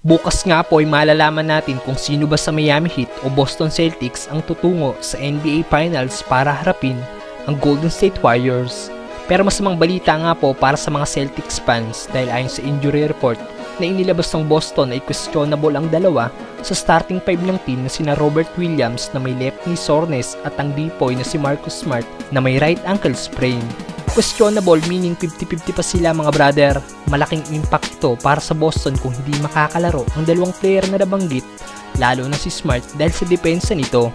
Bukas nga po ay malalaman natin kung sino ba sa Miami Heat o Boston Celtics ang tutungo sa NBA Finals para harapin ang Golden State Warriors. Pero masamang balita nga po para sa mga Celtics fans dahil ayon sa injury report na inilabas ng Boston ay questionable ang dalawa sa starting five ng team na sina Robert Williams na may left knee soreness at ang depoy na si Marcus Smart na may right ankle sprain. Questionable meaning 50-50 pa sila mga brother. Malaking impact ito para sa Boston kung hindi makakalaro ang dalawang player na nabanggit, lalo na si Smart dahil sa depensa nito.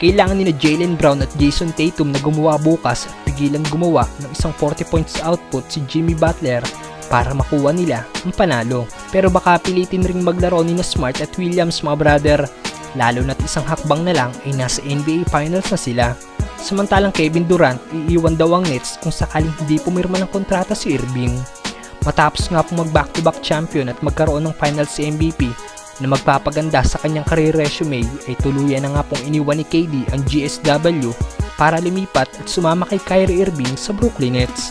Kailangan ni na Jalen Brown at Jason Tatum na gumawa bukas at pigilan gumawa ng isang 40 points output si Jimmy Butler para makuha nila ang panalo. Pero baka pilitin ring maglaro ni na Smart at Williams mga brother, lalo na't isang hakbang na lang ay nasa NBA Finals na sila. Samantalang Kevin Durant, iiwan daw ang Nets kung sakaling hindi pumirma ng kontrata si Irving. Matapos nga po mag back-to-back champion at magkaroon ng finals si MVP na magpapaganda sa kanyang career resume ay tuluyan na nga pong iniwan ni KD ang GSW para lumipat at sumama kay Kyrie Irving sa Brooklyn Nets.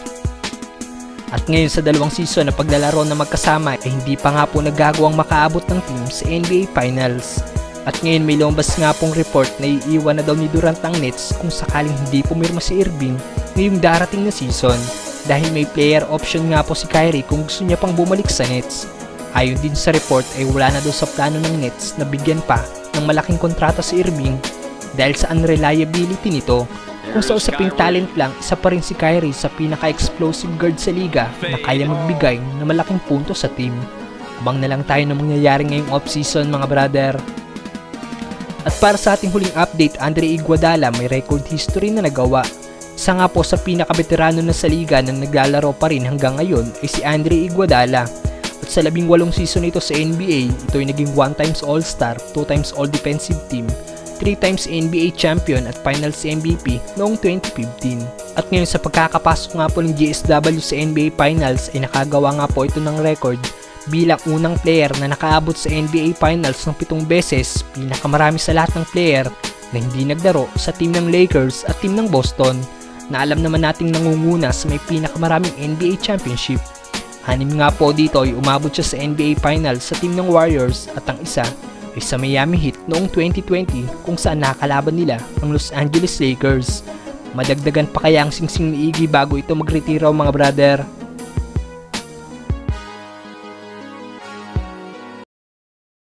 At ngayon sa dalawang season na paglalaro na magkasama ay hindi pa nga po nagagawang makaabot ng team sa NBA Finals. At ngayon may lumabas nga pong report na iiwan na daw ni Durant ang Nets kung sakaling hindi pumirma si Irving ngayong darating na season dahil may player option nga po si Kyrie kung gusto niya pang bumalik sa Nets. Ayon din sa report ay wala na daw sa plano ng Nets na bigyan pa ng malaking kontrata si Irving dahil sa unreliability nito. Kung sa usaping talent lang, isa pa rin si Kyrie sa pinaka-explosive guard sa liga na kaya magbigay ng malaking punto sa team. Abang na lang tayo ng mangyayari ngayong off-season mga brother. At para sa ating huling update, Andre Iguodala may record history na nagawa. Isa nga po sa pinakabeterano na sa liga na naglalaro pa rin hanggang ngayon ay si Andre Iguodala. At sa labing walong season nito sa NBA, ito ay naging 1 times All-Star, 2 times All-Defensive Team, 3 times NBA Champion at Finals MVP noong 2015. At ngayon sa pagkakapasok nga po ng GSW sa NBA Finals ay nakagawa nga po ito ng record bilang unang player na nakaabot sa NBA Finals ng pitong beses, pinakamarami sa lahat ng player na hindi naglaro sa team ng Lakers at team ng Boston na alam naman nating nangunguna sa may pinakamaraming NBA championship. Hanim nga po dito ay umabot siya sa NBA Finals sa team ng Warriors at ang isa ay sa Miami Heat noong 2020 kung saan nakalaban nila ang Los Angeles Lakers. Madagdagan pa kaya ang singsing ni Iggy bago ito magretiro mga brother?